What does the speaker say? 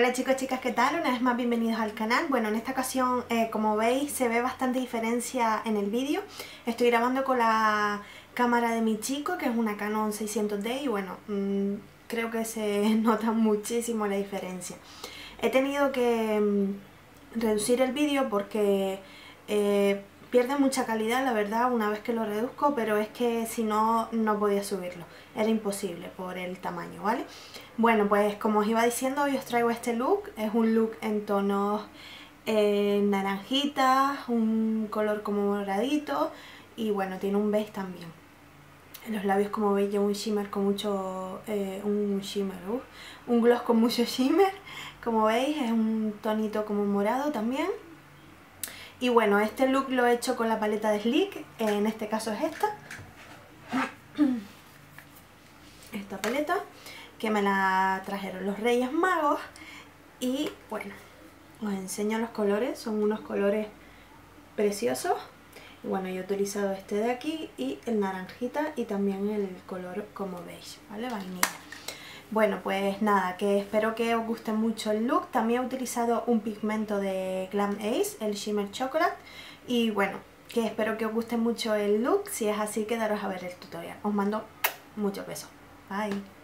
Hola chicos, chicas, ¿qué tal? Una vez más bienvenidos al canal. Bueno, en esta ocasión, eh, como veis, se ve bastante diferencia en el vídeo. Estoy grabando con la cámara de mi chico, que es una Canon 600D, y bueno, mmm, creo que se nota muchísimo la diferencia. He tenido que mmm, reducir el vídeo porque eh, pierde mucha calidad, la verdad, una vez que lo reduzco, pero es que si no, no podía subirlo. Era imposible por el tamaño, ¿vale? Bueno, pues como os iba diciendo, hoy os traigo este look. Es un look en tonos eh, naranjitas, un color como moradito y bueno, tiene un beige también. En los labios, como veis, lleva un shimmer con mucho... Eh, un shimmer, uh, un gloss con mucho shimmer. Como veis, es un tonito como morado también. Y bueno, este look lo he hecho con la paleta de Sleek, en este caso es esta. Esta paleta, que me la trajeron los Reyes Magos. Y bueno, os enseño los colores, son unos colores preciosos. Y bueno, yo he utilizado este de aquí y el naranjita y también el color como beige, ¿vale? Vainilla. Bueno, pues nada, que espero que os guste mucho el look. También he utilizado un pigmento de Glam Ace, el Shimmer Chocolate. Y bueno, que espero que os guste mucho el look. Si es así, quedaros a ver el tutorial. Os mando mucho besos. Bye.